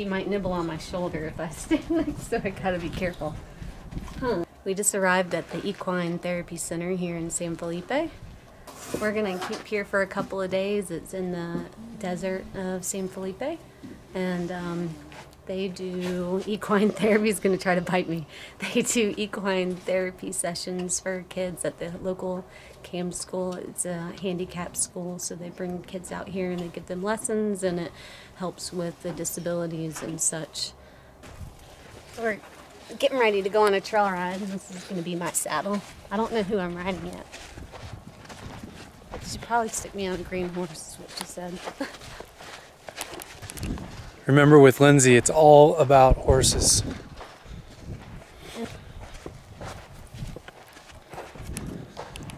he might nibble on my shoulder if I stand next to him. I gotta be careful. Huh. We just arrived at the Equine Therapy Center here in San Felipe. We're gonna keep here for a couple of days. It's in the desert of San Felipe, and um, they do equine therapy. Is gonna try to bite me. They do equine therapy sessions for kids at the local CAM school. It's a handicapped school, so they bring kids out here and they give them lessons, and it helps with the disabilities and such. We're getting ready to go on a trail ride. This is gonna be my saddle. I don't know who I'm riding yet. She probably stick me on a green horse, is what she said. Remember with Lindsay, it's all about horses.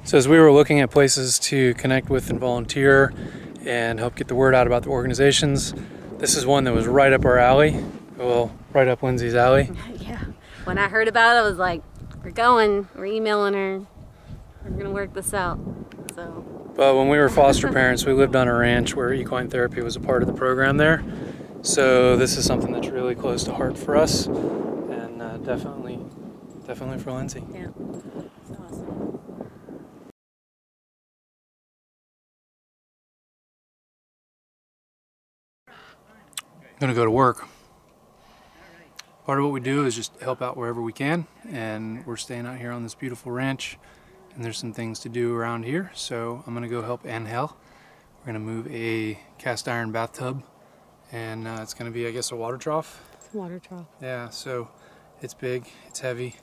So as we were looking at places to connect with and volunteer and help get the word out about the organizations, this is one that was right up our alley. Well, right up Lindsay's alley. yeah. When I heard about it, I was like, we're going. We're emailing her. We're going to work this out. So. But when we were foster parents, we lived on a ranch where equine therapy was a part of the program there. So this is something that's really close to heart for us, and uh, definitely, definitely for Lindsay. Yeah, it's awesome. I'm gonna go to work. Part of what we do is just help out wherever we can, and we're staying out here on this beautiful ranch, and there's some things to do around here. So I'm gonna go help Angel. We're gonna move a cast iron bathtub and uh, it's going to be, I guess, a water trough. Water trough. Yeah, so it's big, it's heavy,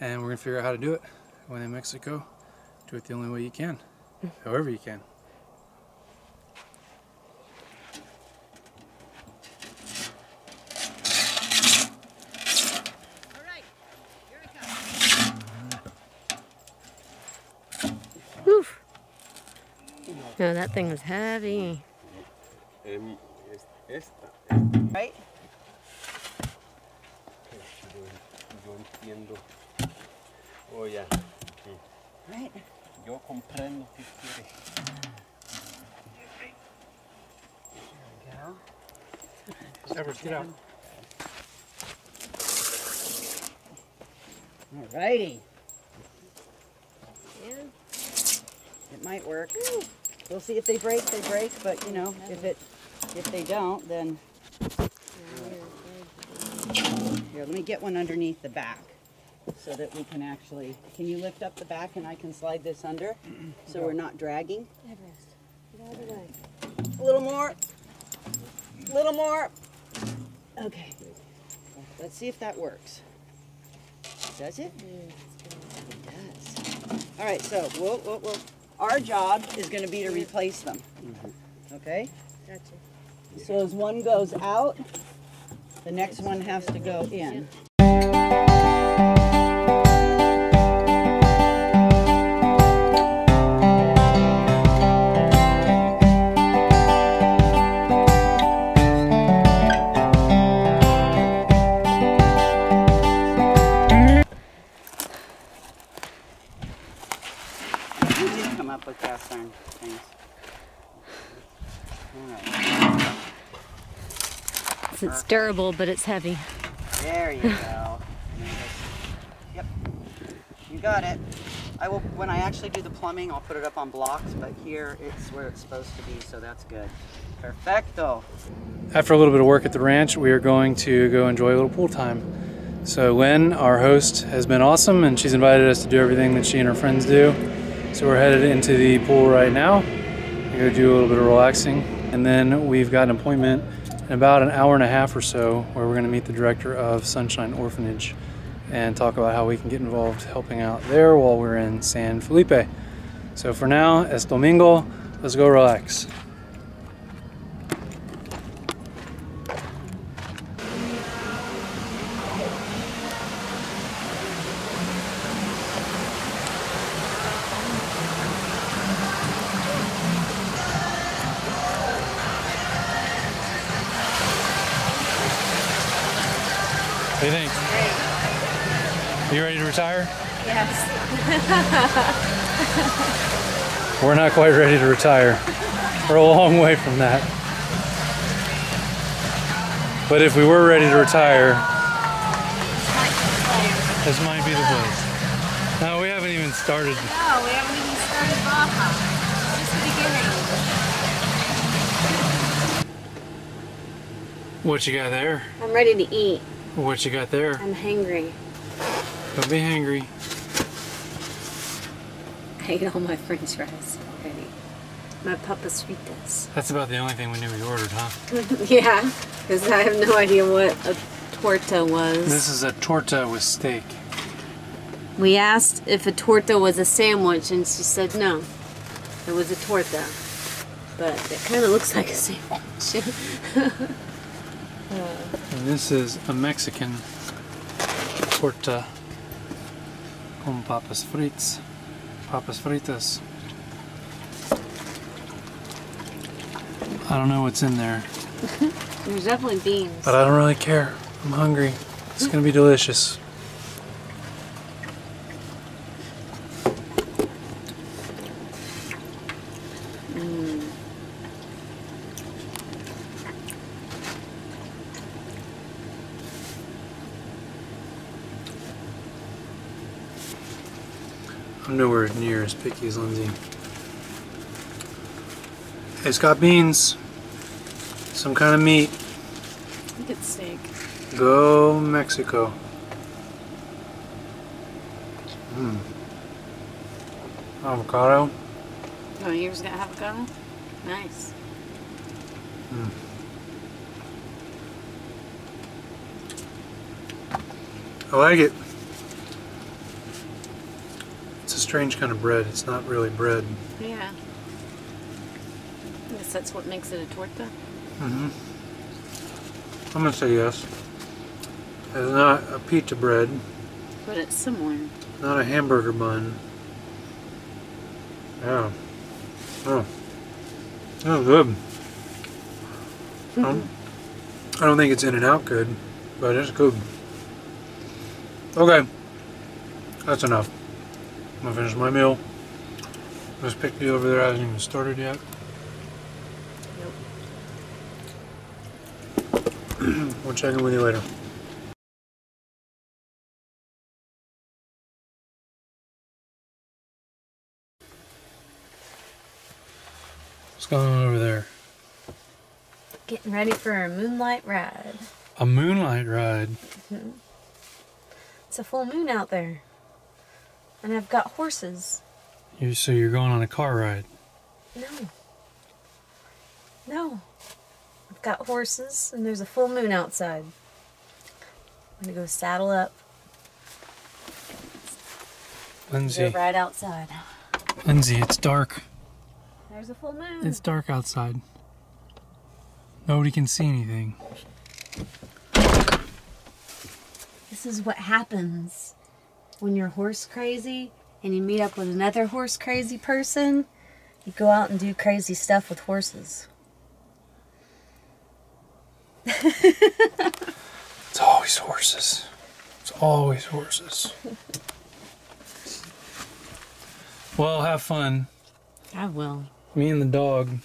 and we're going to figure out how to do it. When in Mexico, do it the only way you can, however you can. Oof. No, that thing was heavy. Right? Yo entiendo. Oh, ya. Right? Yo comprendo que quiere. Severs, get out. all Alrighty. It might work. We'll see if they break, they break, but you know, if it if they don't, then here, let me get one underneath the back so that we can actually can you lift up the back and I can slide this under so we're not dragging? A little more. A little more. Okay. Let's see if that works. Does it? It does. All right, so we'll, we'll, we'll, our job is going to be to replace them. Mm-hmm. Okay? Gotcha. So as one goes out, the next one has to go in. It's but it's heavy. There you go. Yep. You got it. I will, when I actually do the plumbing, I'll put it up on blocks, but here it's where it's supposed to be, so that's good. Perfecto. After a little bit of work at the ranch, we are going to go enjoy a little pool time. So Lynn, our host, has been awesome and she's invited us to do everything that she and her friends do. So we're headed into the pool right now. We're gonna do a little bit of relaxing. And then we've got an appointment in about an hour and a half or so where we're gonna meet the director of Sunshine Orphanage and talk about how we can get involved helping out there while we're in San Felipe. So for now, es domingo, let's go relax. Not quite ready to retire. We're a long way from that. But if we were ready to retire, this might be the place. No, we haven't even started. No, we haven't even started Baja. Just the beginning. What you got there? I'm ready to eat. What you got there? I'm hungry. Don't be hangry. I ate all my french fries already. My papas fritas. That's about the only thing we knew we ordered, huh? yeah, because I have no idea what a torta was. This is a torta with steak. We asked if a torta was a sandwich, and she said no. It was a torta. But it kind of looks like a sandwich. And this is a Mexican torta con papas fritas. Papas fritas. I don't know what's in there, There's definitely beans. but I don't really care. I'm hungry. It's gonna be delicious. I'm nowhere near as picky as Lindsay. It's got beans, some kind of meat. Look at steak. Go Mexico. Hmm. Avocado. Oh, yours got avocado? Nice. I like it. It's a strange kind of bread. It's not really bread. Yeah. I guess that's what makes it a torta. Mm-hmm. I'm gonna say yes. It's not a pizza bread, But it's similar. not a hamburger bun. Yeah. Oh. Oh, good. Um, I don't think it's In-N-Out good, but it's good. Okay. That's enough. I'm gonna finish my meal. This picnic over there hasn't even started yet. we'll check in with you later. What's going on over there? Getting ready for a moonlight ride. A moonlight ride. Mm-hmm. It's a full moon out there. And I've got horses. You so you're going on a car ride. No. No. I've got horses and there's a full moon outside. I'm gonna go saddle up. Lindsay, Go right outside. Lindsay, it's dark. There's a full moon. It's dark outside. Nobody can see anything. This is what happens when you're horse crazy and you meet up with another horse crazy person. You go out and do crazy stuff with horses. It's always horses. It's always horses. well, have fun. I will. Me and the dog.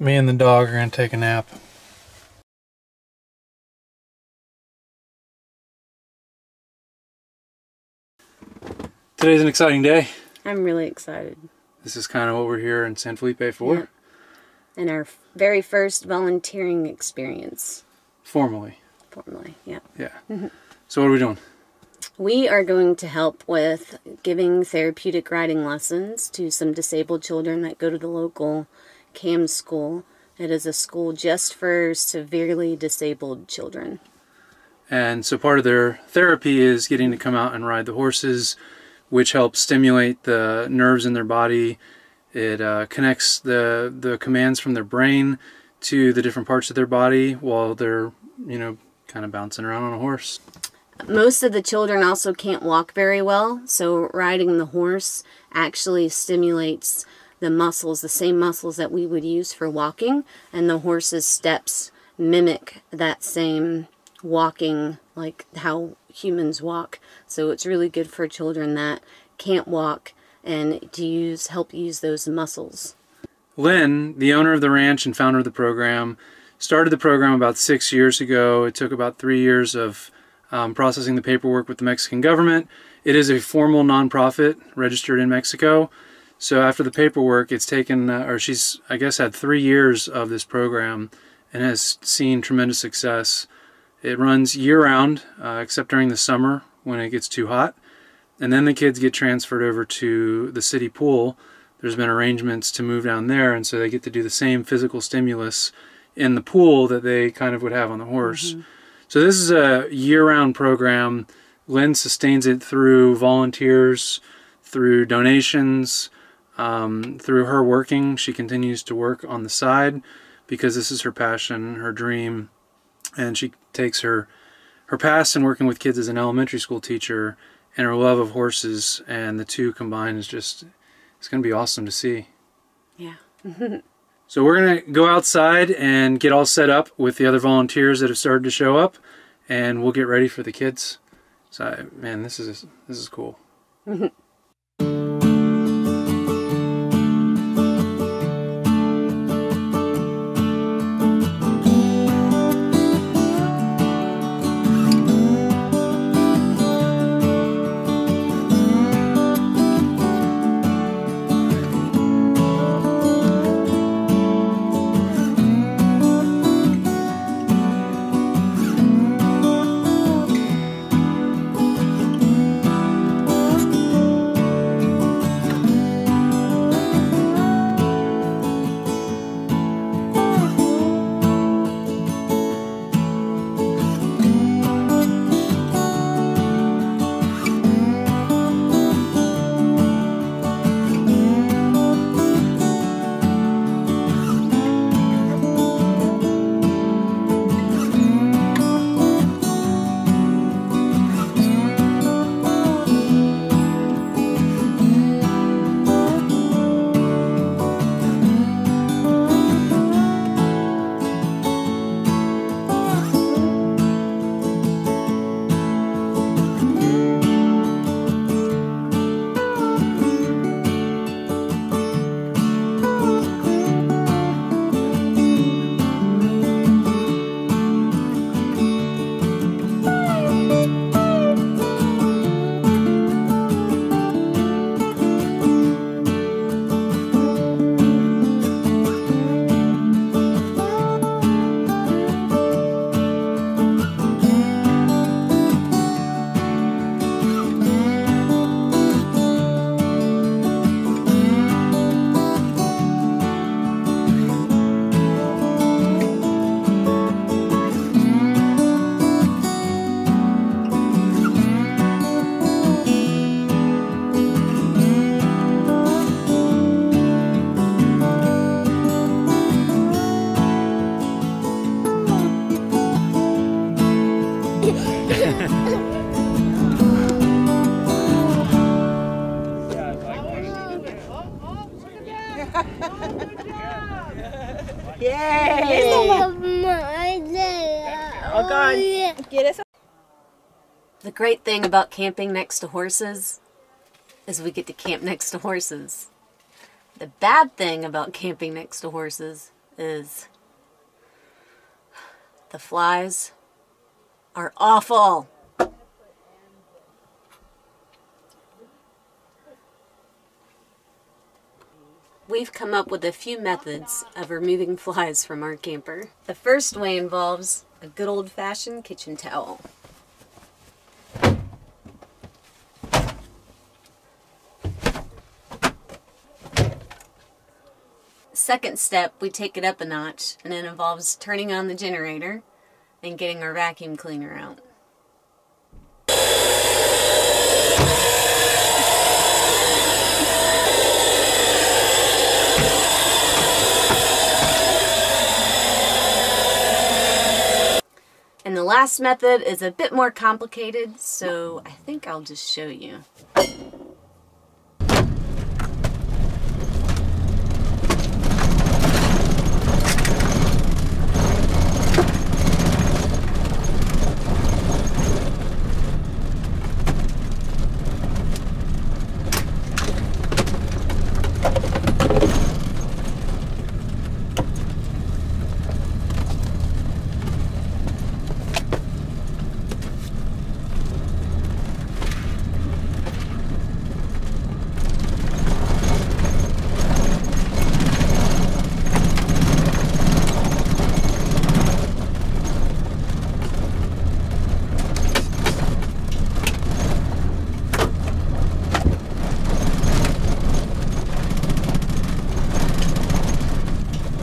Me and the dog are gonna take a nap. Today's an exciting day. I'm really excited. This is kind of what we're here in San Felipe for, Yeah. And our very first volunteering experience, formally. formally, yeah. Yeah. Mm-hmm. So what are we doing? We are going to help with giving therapeutic riding lessons to some disabled children that go to the local CAM school. It is a school just for severely disabled children. And so part of their therapy is getting to come out and ride the horses, which helps stimulate the nerves in their body. It uh, connects the the commands from their brain to the different parts of their body while they're you know kind of bouncing around on a horse. Most of the children also can't walk very well, so riding the horse actually stimulates the muscles, the same muscles that we would use for walking, and the horse's steps mimic that same walking, like how humans walk. So it's really good for children that can't walk and to use help use those muscles. Lynn, the owner of the ranch and founder of the program, started the program about six years ago. It took about three years of um, processing the paperwork with the Mexican government. It is a formal nonprofit registered in Mexico. So after the paperwork, it's taken, uh, or she's, I guess, had three years of this program and has seen tremendous success. It runs year round, uh, except during the summer when it gets too hot. And then the kids get transferred over to the city pool. There's been arrangements to move down there, and so they get to do the same physical stimulus in the pool that they kind of would have on the horse. Mm-hmm. So this is a year-round program. Lynn sustains it through volunteers, through donations, um, through her working. She continues to work on the side because this is her passion, her dream, and she takes her her past in working with kids as an elementary school teacher and her love of horses, and the two combined is just it's going to be awesome to see. Yeah. so we're going to go outside and get all set up with the other volunteers that have started to show up, and we'll get ready for the kids. So man, this is this is cool. The great thing about camping next to horses is we get to camp next to horses. The bad thing about camping next to horses is the flies are awful. We've come up with a few methods of removing flies from our camper. The first way involves a good old-fashioned kitchen towel. Second step, we take it up a notch, and it involves turning on the generator and getting our vacuum cleaner out. Last method is a bit more complicated, so I think I'll just show you.